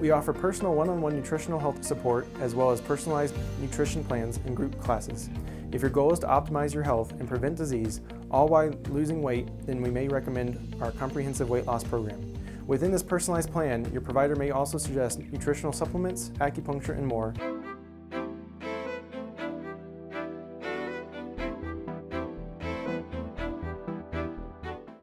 We offer personal one-on-one nutritional health support as well as personalized nutrition plans and group classes. If your goal is to optimize your health and prevent disease, all while losing weight, then we may recommend our comprehensive weight loss program. Within this personalized plan, your provider may also suggest nutritional supplements, acupuncture, and more,